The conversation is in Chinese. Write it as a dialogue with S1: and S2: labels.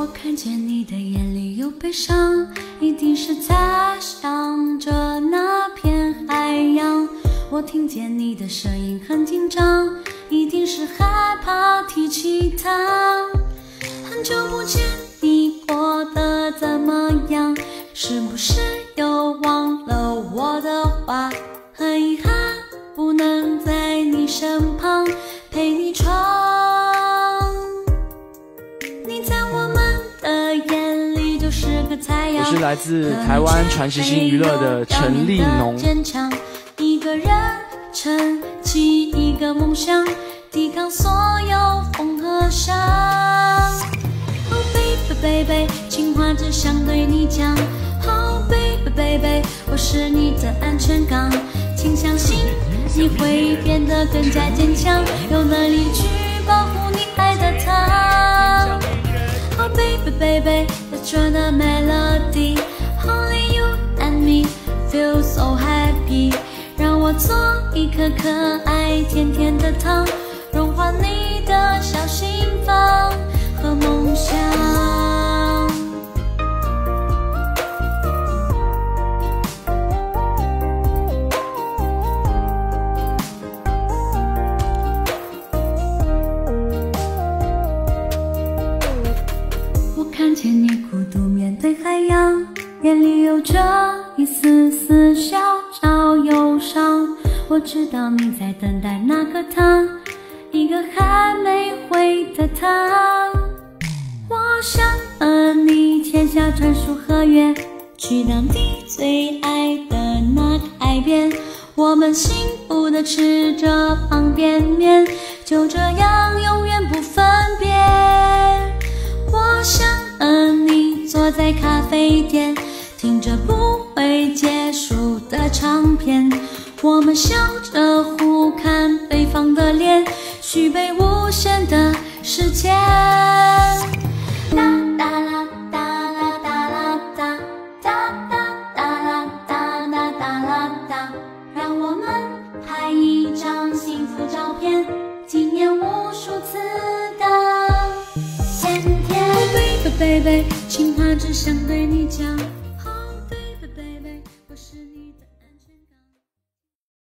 S1: 我看见你的眼里有悲伤，一定是在想着那片海洋。我听见你的声音很紧张，一定是害怕提起他。很久不见，你过得怎么样？是不是又忘
S2: 来自台湾传奇星娱乐的陈立农。
S1: 坚强一个人撑起一个梦想，抵抗所有风和沙。Oh baby baby，情话只想对你讲。Oh baby baby，我是你的安全港，请相信你会变得更加坚强，有能力去保护你爱的他。Oh baby baby，that's right 颗可爱甜甜的糖，我知道你在等待那个他，一个还没回的他。我想和你签下专属合约，去到你最爱的那个海边，我们幸福的吃着方便面，就这样永远不分别。我想和你坐在咖啡店，听着不会结束。的唱片，我们笑着互看对方的脸，虚备无限的时间。哒哒啦哒啦哒啦哒，哒哒哒啦哒啦哒啦哒，让我们拍一张幸福照片，纪念无数次的甜甜。Baby baby，情话只想对你讲。